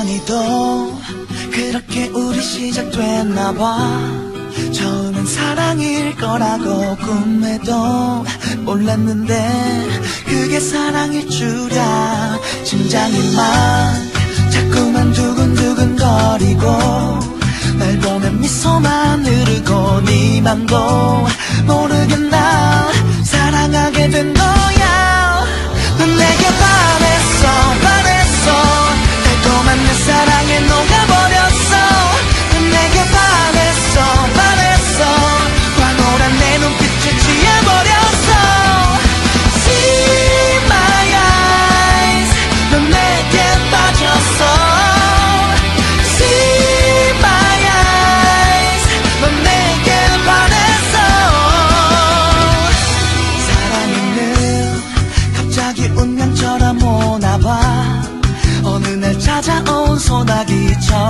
여기도 그렇게 우리 시작됐나 봐. 처음엔 사랑일 거라고 꿈에도 몰랐는데 그게 사랑일 줄이야. 심장이 막 자꾸만 두근두근 거리고 날 보면 미소만 흐르고 네 맘도 모르게 날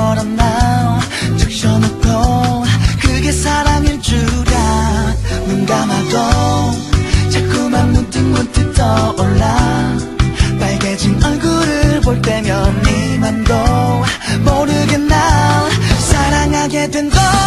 소나기처럼 나 적셔놓고 그게 사랑일 줄이야. 눈 감아도 자꾸만 문득 문득 떠올라. 빨개진 얼굴을 볼 때면 네 맘도 모르게 날 사랑하게 된 거야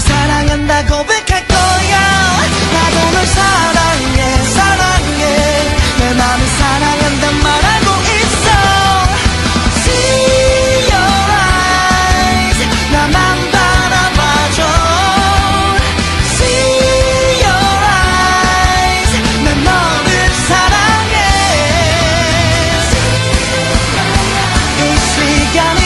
사랑한다 고백할 거야. 나도 널 사랑해 사랑해. 내 맘을 사랑한다 말하고 있어. See your eyes. 나만 바라봐줘. See your eyes. 난 너를 사랑해. 이 시간이